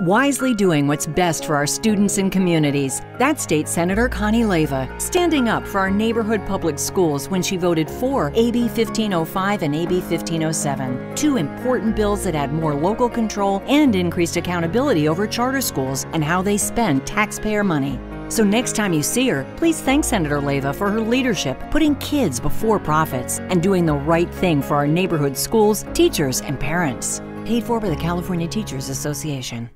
wisely doing what's best for our students and communities. That's State Senator Connie Leyva standing up for our neighborhood public schools when she voted for AB 1505 and AB 1507, two important bills that add more local control and increased accountability over charter schools and how they spend taxpayer money. So next time you see her, please thank Senator Leyva for her leadership, putting kids before profits, and doing the right thing for our neighborhood schools, teachers, and parents. Paid for by the California Teachers Association.